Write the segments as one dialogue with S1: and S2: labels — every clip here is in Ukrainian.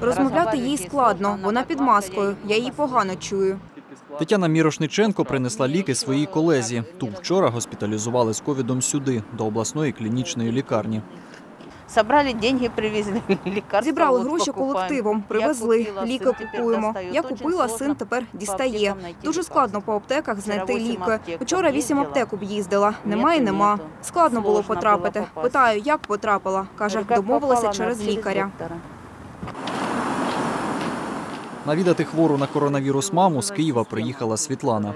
S1: Розмовляти їй складно, вона під маскою, я її погано чую.
S2: Тетяна Мірошниченко принесла ліки своїй колезі. Ту вчора госпіталізували з ковідом сюди, до обласної клінічної лікарні.
S3: Собрали деньги, привезли лекарства.
S1: Зібрали гроші колективом, привезли, ліки купуємо. Я купила, син тепер дістає. Дуже складно по аптеках знайти ліки. Вчора вісім аптек об'їздила. Немає, нема. Складно було потрапити. Питаю, як потрапила. Каже, домовилася через
S3: через
S1: лікаря.
S3: доктора.
S2: Навідати хвору на коронавірус маму з Києва приїхала Світлана.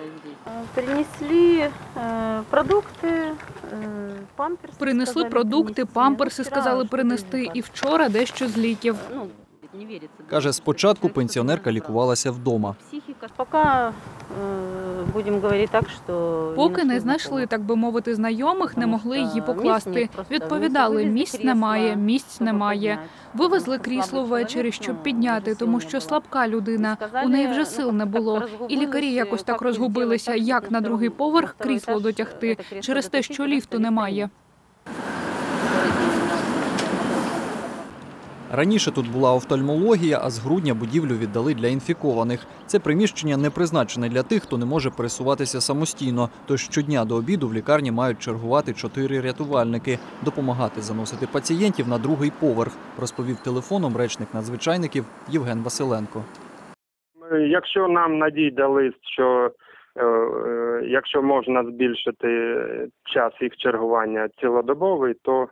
S4: Принесли э, продукты, э, памперсы.
S5: Принесли
S4: сказали
S5: продукти,
S4: принести.
S5: памперси
S4: Вчера
S5: сказали
S4: что
S5: принести,
S4: принесли.
S5: і вчора дещо з ліків.
S3: Ну, не верится.
S2: Каже, спочатку пенсіонерка лікувалася вдома.
S4: Психика. Пока э, будем говорить так, что...
S5: Поки не знайшли, так би мовити, знайомих, не могли її покласти. Відповідали, місць немає, місць немає. Вивезли крісло ввечері, щоб
S4: ну,
S5: підняти, тому що слабка людина. У неї вже
S4: ну,
S5: сил не було. І лікарі якось так розгубилися, як на другий поверх крісло дотягти через те, що ліфту немає.
S2: Раніше тут була офтальмологія, а з грудня будівлю віддали для інфікованих. Це приміщення не призначене для тих, хто не може пересуватися самостійно. Тож щодня до обіду в лікарні мають чергувати чотири рятувальники, допомагати заносити пацієнтів на другий поверх, розповів телефоном речник надзвичайників Євген Василенко.
S6: Якщо нам надійде лист, що е, е, якщо можна збільшити час їх чергування цілодобовий, то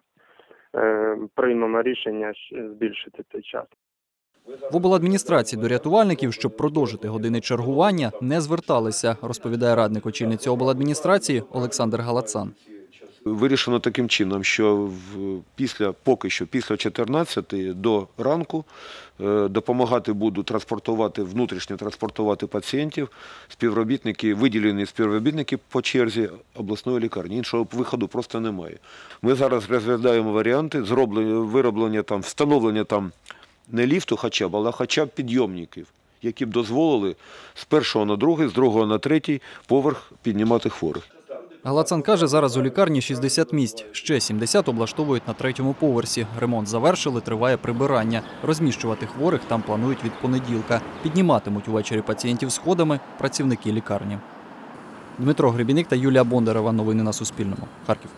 S6: приймемо рішення збільшити цей час.
S2: В обладміністрації до рятувальників, щоб продовжити години чергування, не зверталися, розповідає радник очільниці обладміністрації Олександр Галацан.
S7: Вирішено таким чином, що після, поки що після 14 до ранку е, допомагати буду транспортувати, внутрішньо транспортувати пацієнтів, співробітники, виділені співробітники по черзі обласної лікарні. Іншого виходу просто немає. Ми зараз розглядаємо варіанти зроблення, вироблення там, встановлення там не ліфту хоча б, але хоча б підйомників, які б дозволили з першого на другий, з другого на третій поверх піднімати хворих.
S2: Галацан каже, зараз у лікарні 60 місць, ще 70 облаштовують на третьому поверсі. Ремонт завершили, триває прибирання. Розміщувати хворих там планують від понеділка. Підніматимуть увечері пацієнтів сходами працівники лікарні. Дмитро Гребіник та Юлія Бондарева. Новини на Суспільному. Харків.